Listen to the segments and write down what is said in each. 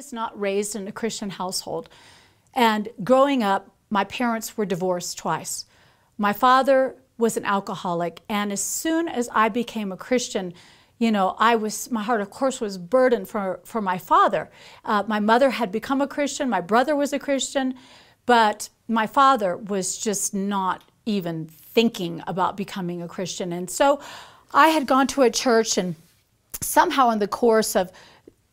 was not raised in a Christian household. And growing up, my parents were divorced twice. My father was an alcoholic, and as soon as I became a Christian, you know, I was my heart, of course, was burdened for for my father. Uh, my mother had become a Christian, my brother was a Christian, but my father was just not even thinking about becoming a Christian, and so I had gone to a church, and somehow in the course of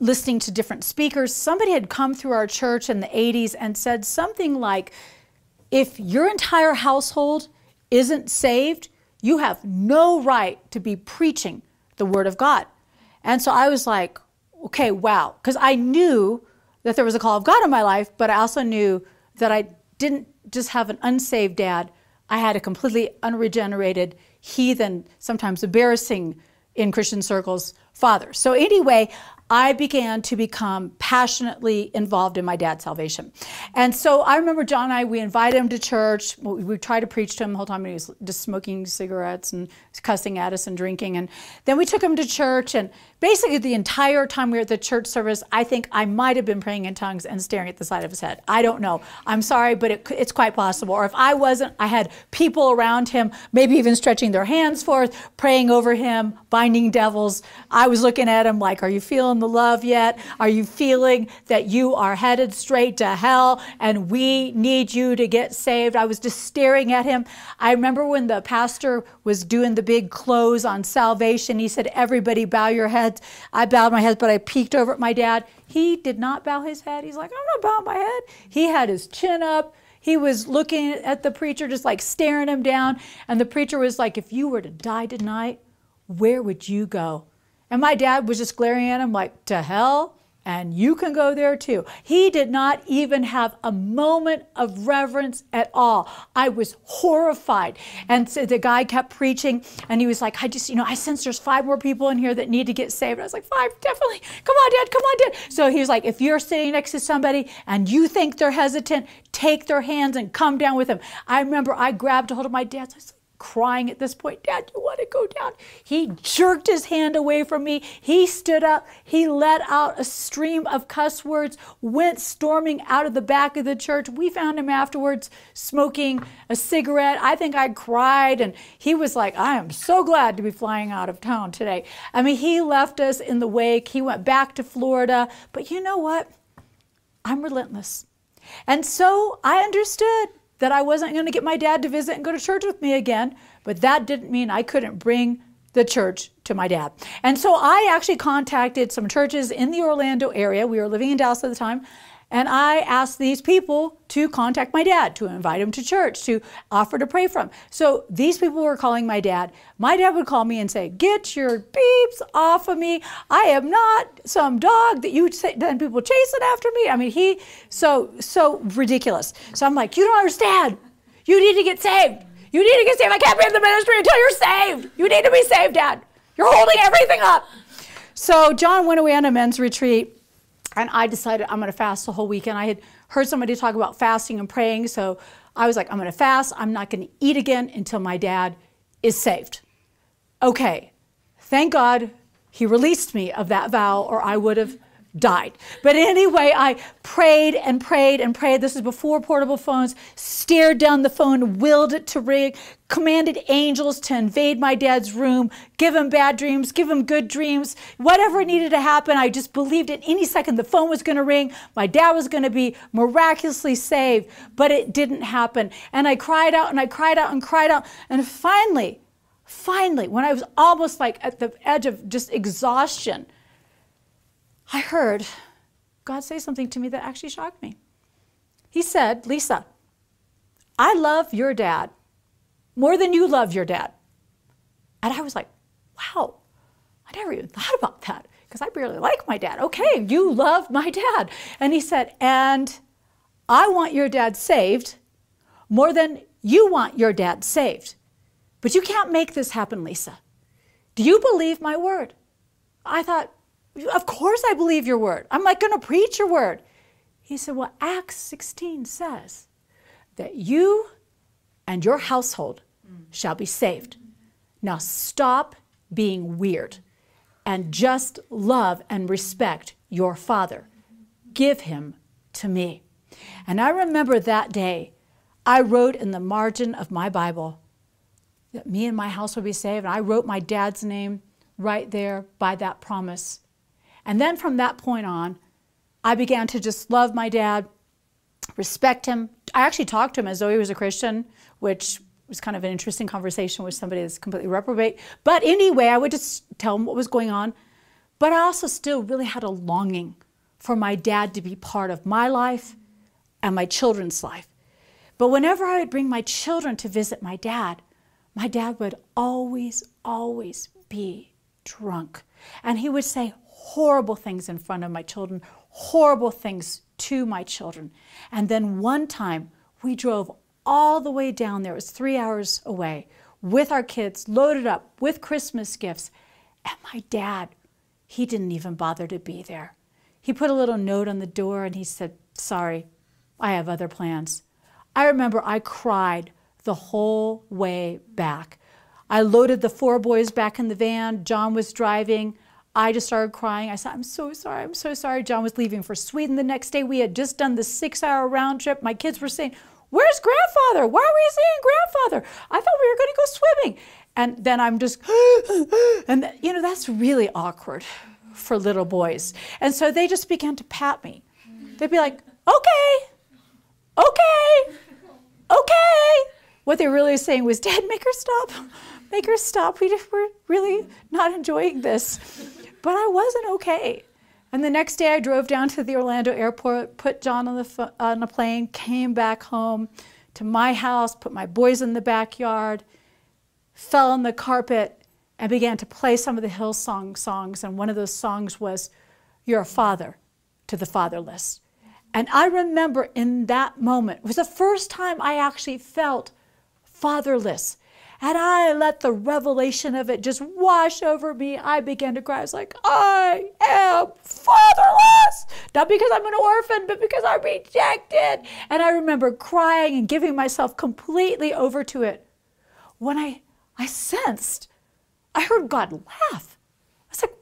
listening to different speakers, somebody had come through our church in the 80s and said something like, if your entire household isn't saved, you have no right to be preaching the Word of God. And so I was like, okay, wow. Because I knew that there was a call of God in my life, but I also knew that I didn't just have an unsaved dad, I had a completely unregenerated, heathen, sometimes embarrassing in Christian circles father. So, anyway, I began to become passionately involved in my dad's salvation. And so I remember John and I, we invited him to church. We tried to preach to him the whole time. He was just smoking cigarettes and cussing at us and drinking. And then we took him to church. And basically, the entire time we were at the church service, I think I might have been praying in tongues and staring at the side of his head. I don't know. I'm sorry, but it, it's quite possible. Or if I wasn't, I had people around him, maybe even stretching their hands forth, praying over him, binding devils. I was looking at him like, Are you feeling the love yet? Are you feeling that you are headed straight to hell and we need you to get saved? I was just staring at him. I remember when the pastor was doing the big close on salvation, he said, Everybody bow your heads. I bowed my head, but I peeked over at my dad. He did not bow his head. He's like, I'm not bowing my head. He had his chin up. He was looking at the preacher, just like staring him down. And the preacher was like, If you were to die tonight, where would you go? And my dad was just glaring at him like, to hell? And you can go there too. He did not even have a moment of reverence at all. I was horrified. And so the guy kept preaching, and he was like, I just, you know, I sense there's five more people in here that need to get saved. I was like, five, definitely. Come on, Dad, come on, Dad. So he was like, if you're sitting next to somebody and you think they're hesitant, take their hands and come down with them. I remember I grabbed a hold of my dad. So crying at this point, Dad, you want to go down? He jerked his hand away from me. He stood up. He let out a stream of cuss words, went storming out of the back of the church. We found him afterwards smoking a cigarette. I think I cried, and he was like, I am so glad to be flying out of town today. I mean, he left us in the wake. He went back to Florida. But you know what? I'm relentless. And so I understood that I wasn't going to get my dad to visit and go to church with me again, but that didn't mean I couldn't bring the church to my dad. And so I actually contacted some churches in the Orlando area. We were living in Dallas at the time. And I asked these people to contact my dad, to invite him to church, to offer to pray for him. So these people were calling my dad. My dad would call me and say, Get your beeps off of me. I am not some dog that you then people chasing after me. I mean, he, so, so ridiculous. So I'm like, You don't understand. You need to get saved. You need to get saved. I can't be in the ministry until you're saved. You need to be saved, Dad. You're holding everything up. So John went away on a men's retreat and I decided I'm going to fast the whole weekend. I had heard somebody talk about fasting and praying, so I was like, I'm going to fast. I'm not going to eat again until my dad is saved. Okay, thank God he released me of that vow, or I would have died. But anyway, I prayed and prayed and prayed. This is before portable phones. Stared down the phone, willed it to ring, commanded angels to invade my dad's room, give him bad dreams, give him good dreams, whatever needed to happen. I just believed at any second the phone was going to ring. My dad was going to be miraculously saved, but it didn't happen. And I cried out and I cried out and cried out. And finally, finally, when I was almost like at the edge of just exhaustion, I heard God say something to me that actually shocked me. He said, Lisa, I love your dad more than you love your dad. And I was like, wow, I never even thought about that because I barely like my dad. Okay, you love my dad. And he said, and I want your dad saved more than you want your dad saved. But you can't make this happen, Lisa. Do you believe my word? I thought, of course I believe your word. I'm like going to preach your word. He said, Well, Acts 16 says that you and your household shall be saved. Now stop being weird and just love and respect your father. give him to me. And I remember that day, I wrote in the margin of my Bible that me and my house would be saved. And I wrote my dad's name right there by that promise. And then from that point on, I began to just love my dad, respect him. I actually talked to him as though he was a Christian, which was kind of an interesting conversation with somebody that's completely reprobate. But anyway, I would just tell him what was going on. But I also still really had a longing for my dad to be part of my life and my children's life. But whenever I would bring my children to visit my dad, my dad would always, always be drunk. And he would say horrible things in front of my children, horrible things to my children. And then one time we drove all the way down there, it was three hours away, with our kids, loaded up with Christmas gifts. And my dad, he didn't even bother to be there. He put a little note on the door and he said, Sorry, I have other plans. I remember I cried the whole way back. I loaded the four boys back in the van. John was driving. I just started crying. I said, I'm so sorry. I'm so sorry. John was leaving for Sweden the next day. We had just done the six hour round trip. My kids were saying, Where's grandfather? Why are we seeing grandfather? I thought we were going to go swimming. And then I'm just, and you know, that's really awkward for little boys. And so they just began to pat me. They'd be like, okay, okay, okay. What they were really saying was, Dad, make her stop. Make her stop. We just, we're really not enjoying this. But I wasn't okay. And the next day I drove down to the Orlando airport, put John on, the, on a plane, came back home to my house, put my boys in the backyard, fell on the carpet, and began to play some of the Hillsong songs. And one of those songs was, You're a Father to the Fatherless. And I remember in that moment, it was the first time I actually felt fatherless. And I let the revelation of it just wash over me. I began to cry. I was like, I am fatherless. Not because I'm an orphan, but because I'm rejected. And I remember crying and giving myself completely over to it. When I, I sensed, I heard God laugh. I was like,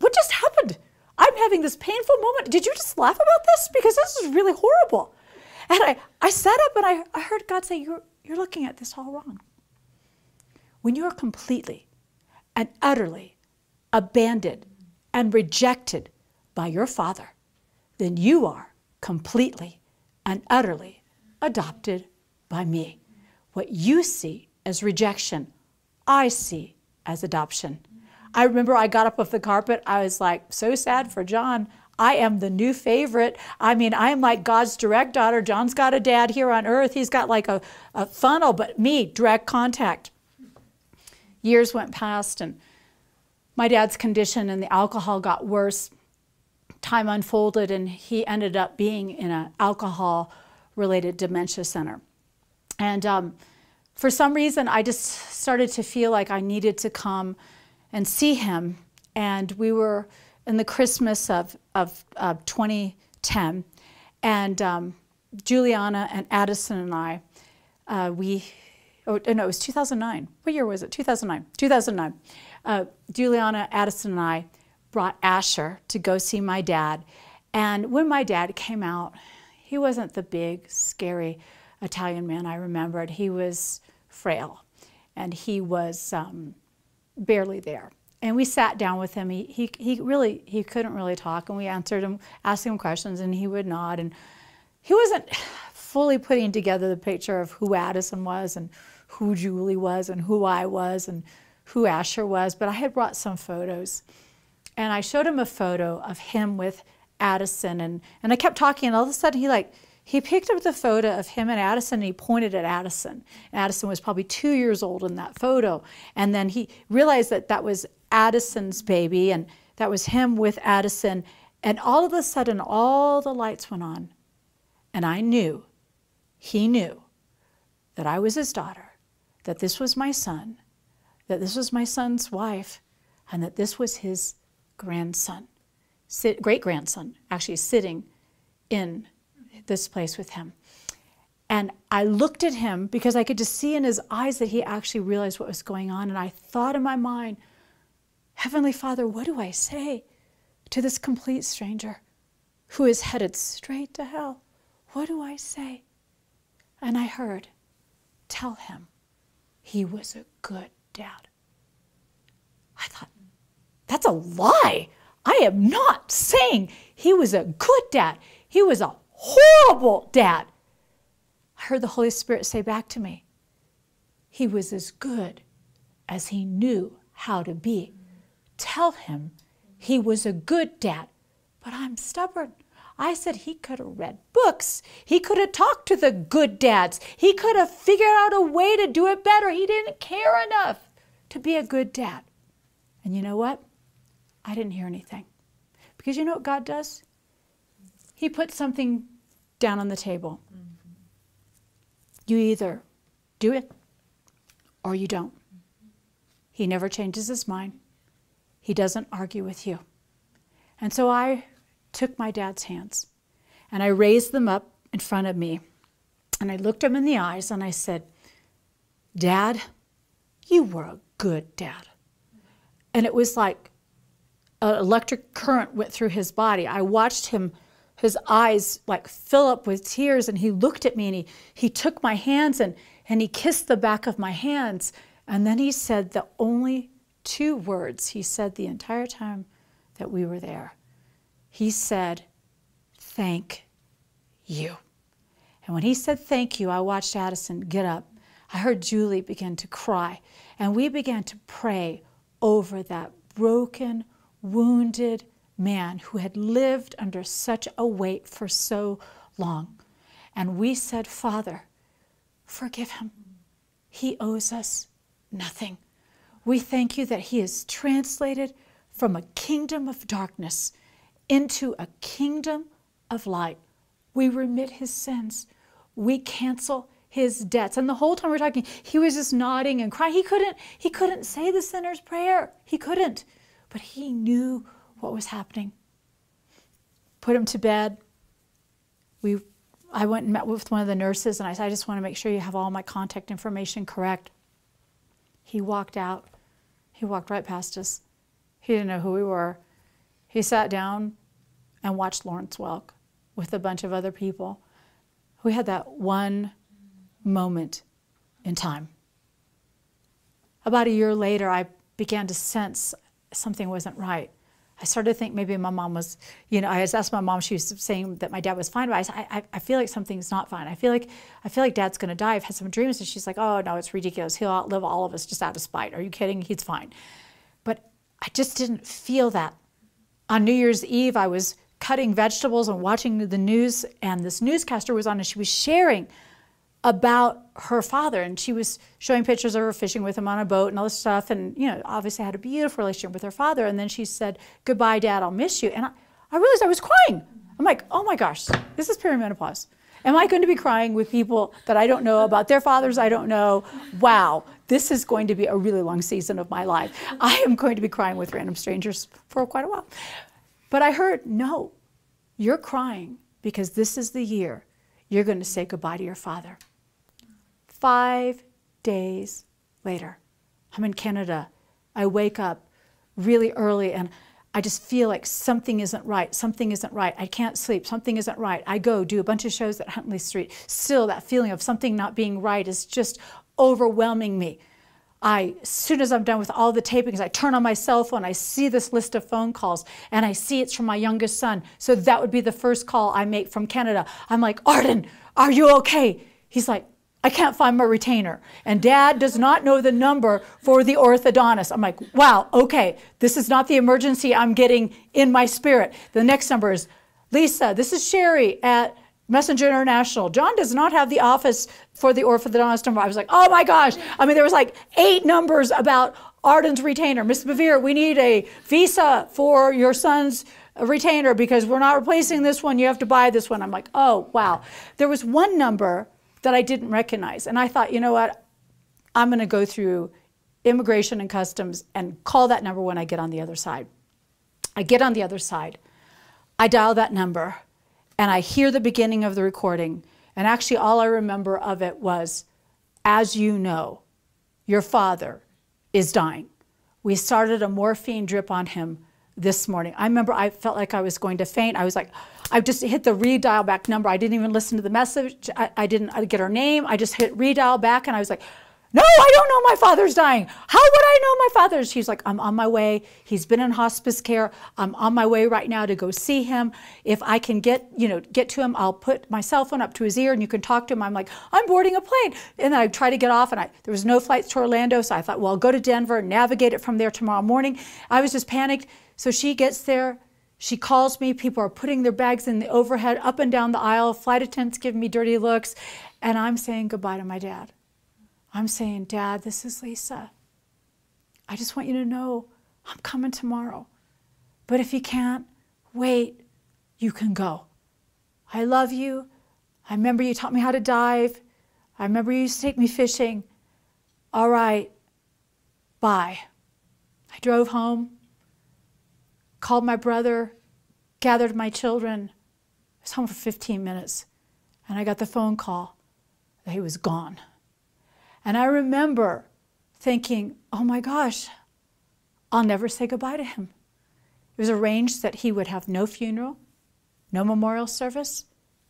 what just happened? I'm having this painful moment. Did you just laugh about this? Because this is really horrible. And I, I sat up and I, I heard God say, you're, you're looking at this all wrong. When you are completely and utterly abandoned and rejected by your Father, then you are completely and utterly adopted by me. What you see as rejection, I see as adoption. I remember I got up off the carpet. I was like, so sad for John. I am the new favorite. I mean, I am like God's direct daughter. John's got a dad here on earth. He's got like a, a funnel, but me, direct contact. Years went past, and my dad's condition and the alcohol got worse. Time unfolded, and he ended up being in an alcohol related dementia center. And um, for some reason, I just started to feel like I needed to come and see him. And we were in the Christmas of, of, of 2010. And um, Juliana and Addison and I, uh, we, oh, no, it was 2009. What year was it? 2009. 2009. Uh, Juliana, Addison, and I brought Asher to go see my dad. And when my dad came out, he wasn't the big, scary Italian man I remembered. He was frail and he was um, barely there. And we sat down with him. He, he, he really, he couldn't really talk. And we answered him, asked him questions, and he would nod. And he wasn't fully putting together the picture of who Addison was and who Julie was and who I was and who Asher was. But I had brought some photos. And I showed him a photo of him with Addison. And, and I kept talking, and all of a sudden he like, he picked up the photo of him and Addison and he pointed at Addison. Addison was probably two years old in that photo. And then he realized that that was Addison's baby and that was him with Addison. And all of a sudden, all the lights went on. And I knew, he knew, that I was his daughter, that this was my son, that this was my son's wife, and that this was his grandson, great grandson, actually sitting in this place with him. And I looked at him because I could just see in his eyes that he actually realized what was going on. And I thought in my mind, Heavenly Father, what do I say to this complete stranger who is headed straight to hell. What do I say? And I heard, Tell him he was a good dad. I thought, That's a lie. I am not saying he was a good dad. He was a horrible dad. I heard the Holy Spirit say back to me, He was as good as he knew how to be. Tell him he was a good dad. But I'm stubborn. I said he could have read books. He could have talked to the good dads. He could have figured out a way to do it better. He didn't care enough to be a good dad. And you know what? I didn't hear anything. Because you know what God does? He puts something down on the table. Mm-hmm. You either do it or you don't. He never changes his mind. He doesn't argue with you. And so I took my dad's hands and I raised them up in front of me and I looked him in the eyes and I said, Dad, you were a good dad. And it was like an electric current went through his body. I watched him, his eyes like fill up with tears, and he looked at me and he, he took my hands and, and he kissed the back of my hands. And then he said the only two words he said the entire time that we were there. He said, Thank you. And when he said thank you, I watched Addison get up. I heard Julie begin to cry. And we began to pray over that broken, wounded man who had lived under such a weight for so long. And we said, Father, forgive him. He owes us nothing. We thank you that he is translated from a kingdom of darkness into a kingdom of light. We remit his sins. We cancel his debts. And the whole time we're talking, he was just nodding and crying. He couldn't, he couldn't say the sinner's prayer. He couldn't. But he knew what was happening. Put him to bed. We I went and met with one of the nurses and I said, I just want to make sure you have all my contact information correct. He walked out. He walked right past us. He didn't know who we were. He sat down and watched Lawrence Welk with a bunch of other people. We had that one moment in time. About a year later, I began to sense something wasn't right. I started to think maybe my mom was, you know, I asked my mom, she was saying that my dad was fine, but I said, I, I feel like something's not fine. I feel like, I feel like dad's gonna die. I've had some dreams. And she's like, oh no, it's ridiculous. He'll outlive all of us just out of spite. Are you kidding? He's fine. But I just didn't feel that. On New Year's Eve, I was cutting vegetables and watching the news, and this newscaster was on, and she was sharing about her father and she was showing pictures of her fishing with him on a boat and all this stuff and you know obviously had a beautiful relationship with her father and then she said goodbye dad i'll miss you. And i, I realized i was crying. I'm like oh my gosh this is perimenopause. Am i going to be crying with people that i don't know about their fathers? I don't know. Wow this is going to be a really long season of my life. I am going to be crying with random strangers for quite a while but i heard no you're crying because this is the year you're going to say goodbye to your father Five days later, I'm in Canada. I wake up really early and I just feel like something isn't right. Something isn't right. I can't sleep. Something isn't right. I go do a bunch of shows at Huntley Street. Still, that feeling of something not being right is just overwhelming me. I, as soon as I'm done with all the tapings, I turn on my cell phone. I see this list of phone calls, and I see it's from my youngest son. So that would be the first call I make from Canada. I'm like, Arden, are you okay? He's like, I can't find my retainer. And dad does not know the number for the orthodontist. I'm like, wow, okay, this is not the emergency I'm getting in my spirit. The next number is Lisa, this is Sherry at Messenger International. John does not have the office for the orthodontist number. I was like, oh my gosh. I mean, there was like eight numbers about Arden's retainer. Miss Bevere, we need a visa for your son's retainer because we're not replacing this one. You have to buy this one. I'm like, oh, wow. There was one number that I didn't recognize. And I thought, you know what? I'm going to go through immigration and customs and call that number when I get on the other side. I get on the other side. I dial that number and I hear the beginning of the recording. And actually, all I remember of it was, as you know, your father is dying. We started a morphine drip on him this morning. I remember I felt like I was going to faint. I was like, I just hit the redial back number. I didn't even listen to the message. I, I didn't get her name. I just hit redial back and I was like, no, I don't know my father's dying. How would I know my father's? She's like, I'm on my way. He's been in hospice care. I'm on my way right now to go see him. If I can get, you know, get to him, I'll put my cell phone up to his ear and you can talk to him. I'm like, I'm boarding a plane. And then I try to get off and I, there was no flights to Orlando. So I thought, well, I'll go to Denver and navigate it from there tomorrow morning. I was just panicked. So she gets there. She calls me. People are putting their bags in the overhead up and down the aisle. Flight attendants give me dirty looks. And I'm saying goodbye to my dad. I'm saying, Dad, this is Lisa. I just want you to know I'm coming tomorrow. But if you can't, wait, you can go. I love you. I remember you taught me how to dive. I remember you used to take me fishing. All right, bye. I drove home, called my brother, gathered my children. I was home for 15 minutes, and I got the phone call that he was gone. And I remember thinking, oh my gosh, I'll never say goodbye to him. It was arranged that he would have no funeral, no memorial service,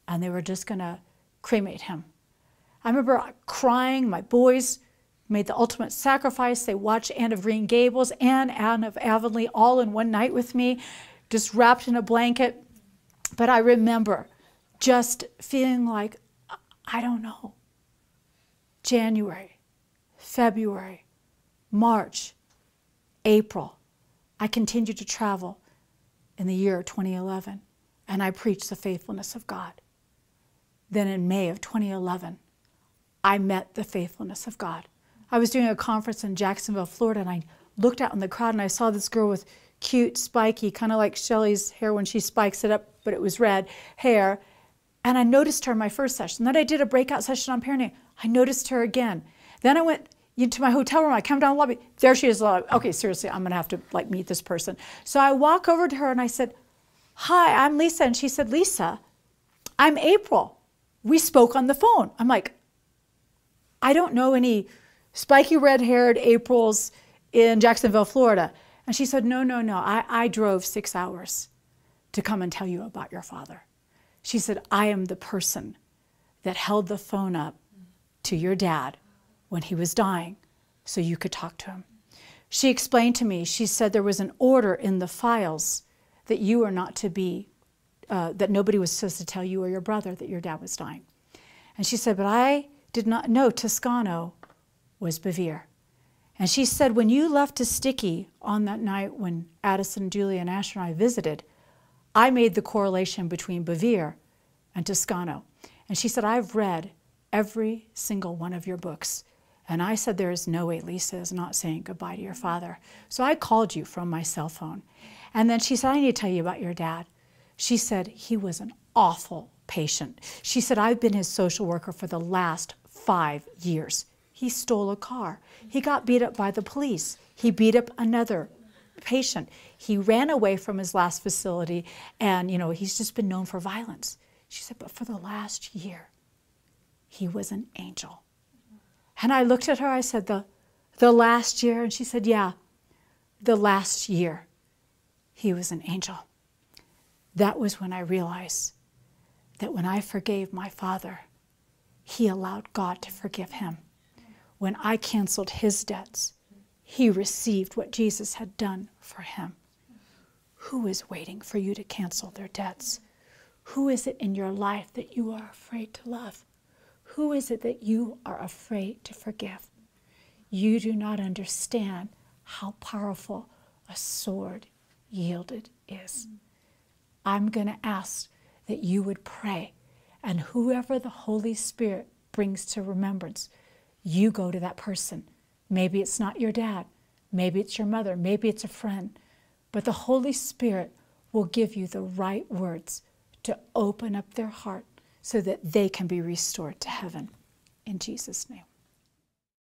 and they were just going to cremate him. I remember crying. My boys made the ultimate sacrifice. They watched Anne of Green Gables and Anne of Avonlea all in one night with me, just wrapped in a blanket. But I remember just feeling like, I don't know. January, February, March, April. I continued to travel in the year 2011 and I preached the faithfulness of God. Then in May of 2011, I met the faithfulness of God. I was doing a conference in Jacksonville, Florida, and I looked out in the crowd and I saw this girl with cute, spiky, kind of like Shelly's hair when she spikes it up, but it was red hair. And I noticed her in my first session. Then I did a breakout session on parenting. I noticed her again. Then I went into my hotel room. I come down the lobby. There she is. Like, Okay, seriously, I'm going to have to like meet this person. So I walk over to her and I said, "Hi, I'm Lisa." And she said, "Lisa, I'm April. We spoke on the phone." I'm like, "I don't know any spiky red-haired Aprils in Jacksonville, Florida." And she said, "No, no, no. I, I drove six hours to come and tell you about your father." She said, I am the person that held the phone up to your dad when he was dying so you could talk to him. She explained to me, she said there was an order in the files that you were not to be, uh, that nobody was supposed to tell you or your brother that your dad was dying. And she said, but I did not know Toscano was Bevere. And she said, when you left to Sticky on that night when Addison, Julia, and Asher and I visited, I made the correlation between Bevere and Toscano. And she said, I've read every single one of your books. And I said, There is no way Lisa is not saying goodbye to your father. So I called you from my cell phone. And then she said, I need to tell you about your dad. She said, He was an awful patient. She said, I've been his social worker for the last five years. He stole a car. He got beat up by the police. He beat up another patient. He ran away from his last facility and, you know, he's just been known for violence. She said, but for the last year, he was an angel. And I looked at her, I said, the, the last year? And she said, yeah, the last year, he was an angel. That was when I realized that when I forgave my father, he allowed God to forgive him. When I canceled his debts, he received what Jesus had done for him. Who is waiting for you to cancel their debts? Who is it in your life that you are afraid to love? Who is it that you are afraid to forgive? You do not understand how powerful a sword yielded is. I'm going to ask that you would pray, and whoever the Holy Spirit brings to remembrance, you go to that person Maybe it's not your dad. Maybe it's your mother. Maybe it's a friend. But the Holy Spirit will give you the right words to open up their heart so that they can be restored to heaven. In Jesus' name.